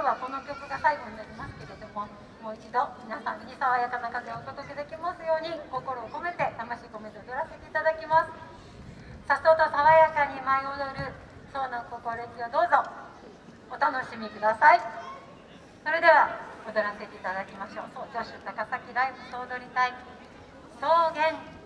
今日はこの曲が最後になりますけれどももう一度皆さんに爽やかな風をお届けできますように心を込めて魂込めて踊らせていただきます。さっそうと爽やかに舞い踊るそうな心意気をどうぞお楽しみください。それでは踊らせていただきましょう。そう助手高崎ライブ総踊り隊。草原